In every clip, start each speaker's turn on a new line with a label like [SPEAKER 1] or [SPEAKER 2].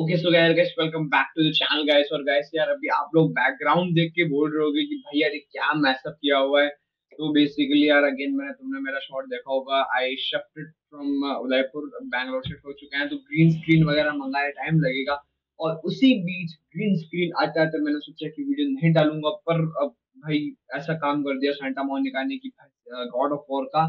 [SPEAKER 1] Okay so guys guys welcome back to the channel guys और guys यार, अभी आप लोग बैकग्राउंड देख के बोल रहे होगे कि भाई यार, ये क्या मैसअप किया हुआ है। तो बेसिकली यार अगेन मैंने तुमने मेरा शॉट देखा होगा। I shifted from Udaipur Bangalore shift हो चुके हैं। तो ग्रीन स्क्रीन वगैरह मंगाए टाइम लगेगा। और उसी बीच ग्रीन स्क्रीन आते आते मैंने सोचा कि वीडियो नहीं डालूँगा, पर अब भाई ऐसा काम कर दिया सेंटा मोनिका ने कि गॉड ऑफ़ वॉर का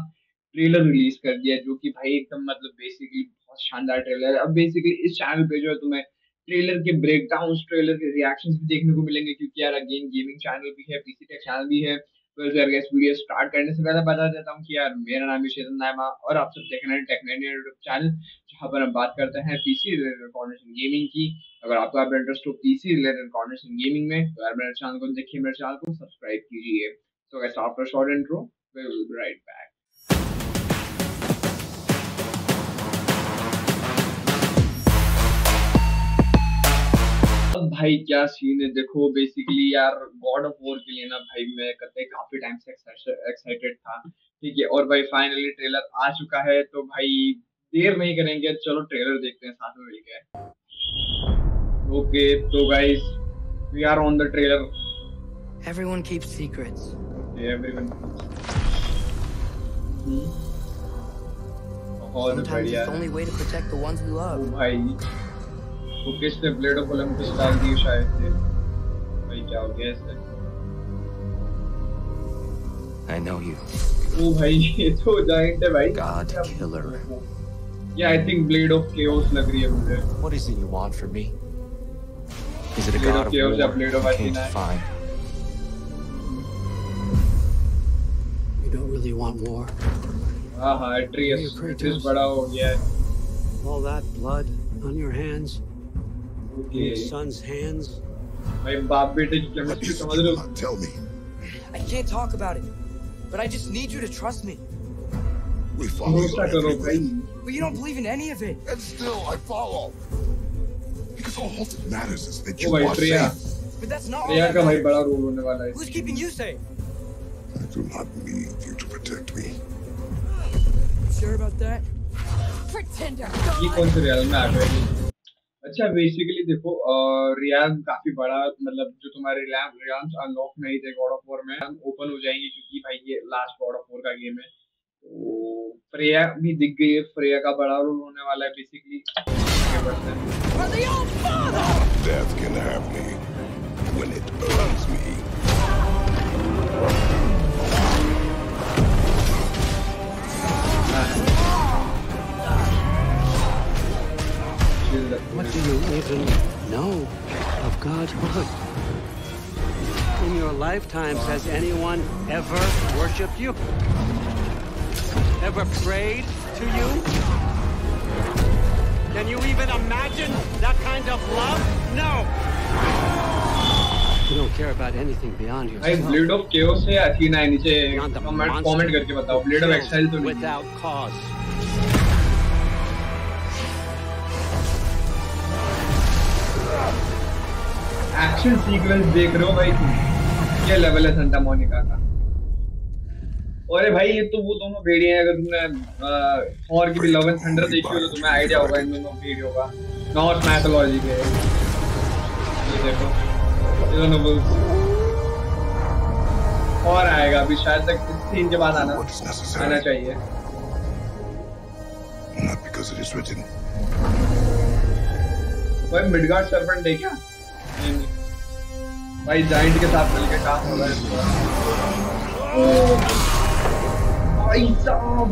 [SPEAKER 1] ट्रेलर रिलीज़ कर दिया, जो कि भाई एकदम मतलब बेसिकली बहुत शानदार ट्रेलर है। अब बेसिकली इस चैनल पे जो है तुम्हें ट्रेलर के ब्रेक डाउन ट्रेलर के रिएक्शंस भी देखने को मिलेंगे क्योंकि यार अगेन गेमिंग चैनल भी है पीसी टेक चैनल भी है। तो यार इस वीडियो स्टार्ट करने से पहले बता देता हूँ कि यार मेरा नाम है शेतन नायमा और आप सब देख रहे हैं टेक्निक यूट्यूब चैनल जहाँ पर हम बात करते हैं पीसी रिलेटेड कॉर्नर्स गेमिंग की। अगर आपको आप इंटरेस्ट हो पीसी रिलेटेड कॉर्नर्स गेमिंग में तो यार मेरे चैनल को देखिए, मेरे चैनल को सब्सक्राइब कीजिए। So guys after short intro we will be right back अब भाई क्या सीन है? देखो बेसिकली यार गॉड ऑफ़ वॉर के लिए ना भाई मैं करते काफ़ी टाइम से एक्साइटेड था। ठीक है और भाई फाइनली ट्रेलर आ चुका है तो भाई देर नहीं करेंगे। चलो ट्रेलर देखते हैं साथ में मिलके। ओके तो guys we are on the trailer.
[SPEAKER 2] Everyone
[SPEAKER 1] बहुत बढ़िया
[SPEAKER 2] it's the only way to protect the ones
[SPEAKER 1] ओ भाई तो किसने ब्लेड ऑफ ओलंपस डाल दी शायद से भाई क्या हो गया इससे
[SPEAKER 3] I know you.
[SPEAKER 1] ओ भाई ये तो जायंट है भाई
[SPEAKER 3] God killer.
[SPEAKER 1] या I think blade of chaos लग रही है मुझे
[SPEAKER 3] What is it you want from me? Is it a
[SPEAKER 1] Blade
[SPEAKER 3] god
[SPEAKER 1] of
[SPEAKER 3] of
[SPEAKER 1] Chaos
[SPEAKER 3] war
[SPEAKER 1] या Blade of
[SPEAKER 3] you came to
[SPEAKER 1] Athena?
[SPEAKER 3] find?
[SPEAKER 4] You don't really want war.
[SPEAKER 1] हाँ हाँ Atreus
[SPEAKER 4] Hey, Kratos.
[SPEAKER 1] Atreus बड़ा हो गया है
[SPEAKER 4] All that blood on your hands,
[SPEAKER 1] in
[SPEAKER 4] your son's hands?
[SPEAKER 5] Tell me.
[SPEAKER 2] I can't talk about it, but I just need you to trust me.
[SPEAKER 5] We follow you
[SPEAKER 2] But you don't believe in any of it.
[SPEAKER 5] And still, I follow. Because all that matters is that you are safe.
[SPEAKER 2] But that's not all that matters. Who's keeping you safe?
[SPEAKER 5] I do not need you to protect me.
[SPEAKER 2] Sure about that?
[SPEAKER 6] Pretender.
[SPEAKER 1] अच्छा basically देखो realms काफ़ी बड़ा मतलब जो तुम्हारे रियाज unlock नहीं थे God of War में ओपन हो जाएँगे क्योंकि भाई ये लास्ट गॉड ऑफ़ वॉर का गेम है तो फ्रेया भी दिख गई है फ्रेया का बड़ा रोल होने वाला है
[SPEAKER 6] basically!
[SPEAKER 5] Death can have me when it earns me.
[SPEAKER 4] do you even know of Godhood? In your lifetimes, has anyone ever worshipped you? Ever prayed to you? Can you even imagine that kind of love? No! You don't care about anything beyond
[SPEAKER 1] भाई
[SPEAKER 4] yourself.
[SPEAKER 1] Blade of chaos है Athena है नीचे
[SPEAKER 4] Beyond the
[SPEAKER 1] comment
[SPEAKER 4] monster
[SPEAKER 1] comment करके बताओ blade of
[SPEAKER 4] killed
[SPEAKER 1] exile तो नहीं है।
[SPEAKER 4] without cause.
[SPEAKER 1] Action sequence देख रहे हो भाई तुम? ये लेवल है सेंटा मोनिका का? अरे भाई ये तो वो दोनों भेड़िए हैं अगर तुमने थॉर की भी लव एंड थंडर देखी हो तो तुम्हें आइडिया होगा इन दोनों भेड़ियों का नॉर्थ मैथोलॉजी के। ये देखो ये दोनों बुल्स और आएगा अभी शायद तक इस सीन के बाद आना। आना चाहिए।
[SPEAKER 5] Not because it is written.
[SPEAKER 1] भाई मिडगार्ड सर्पेंट है क्या भाई जाइंट के साथ मिलके काम हो रहा है साहब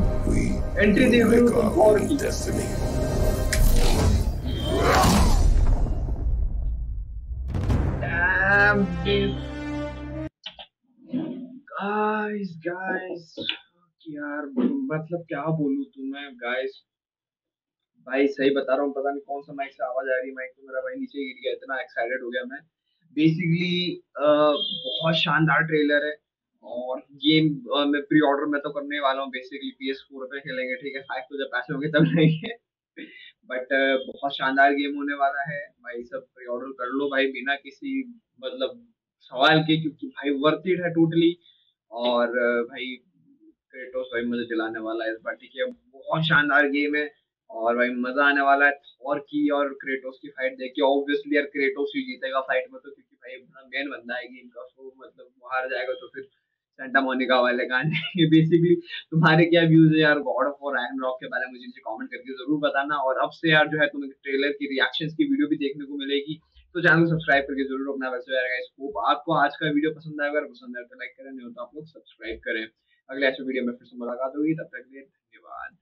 [SPEAKER 5] will
[SPEAKER 1] दे रहे हो और की। Damn. Guys, guys. यार मतलब क्या बोलूँ तुम्हें गाइस भाई सही बता रहा हूँ, पता नहीं कौन सा माइक से आवाज़ आ रही माइक तो मेरा भाई नीचे गिर गया, इतना एक्साइटेड हो गया मैं। बेसिकली बहुत शानदार ट्रेलर है और गेम मैं प्री ऑर्डर में तो करने वाला हूँ। बेसिकली पी एस फोर पे खेलेंगे, ठीक है? फाइव तो जब पैसे होंगे तब लेंगे। बट बहुत शानदार गेम होने वाला है। भाई सब प्री ऑर्डर कर लो भाई, बिना किसी मतलब सवाल के, क्योंकि भाई वर्थ इट है टोटली और भाई क्रेटोस भाई मुझे दिलाने वाला है इस बार ठीक है बहुत शानदार गेम है। और भाई मज़ा आने वाला है थॉर की और क्रेटोस की फाइट देख के। ऑब्वियसली यार क्रेटोस ही जीतेगा फाइट में तो क्योंकि भाई अपना मेन बंदा है गेम का सो मतलब वो हार जाएगा तो फिर सेंटा मोनिका वाले गाने बेसिकली तुम्हारे क्या व्यूज़ है यार? गॉड ऑफ़ वॉर रॉक के बारे में मुझे नीचे कमेंट करके ज़रूर बताना। और अब से यार जो है तुम्हें ट्रेलर की रिएक्शंस की वीडियो भी देखने को मिलेगी तो चैनल को सब्सक्राइब करके ज़रूर रखना वैसे यार होप आपको आज का वीडियो पसंद आएगा, अगर पसंद आए तो लाइक करें, नहीं हो तो आप लोग सब्सक्राइब करें। अगले ऐसे वीडियो में फिर से मुलाकात होगी, तब तक के लिए धन्यवाद।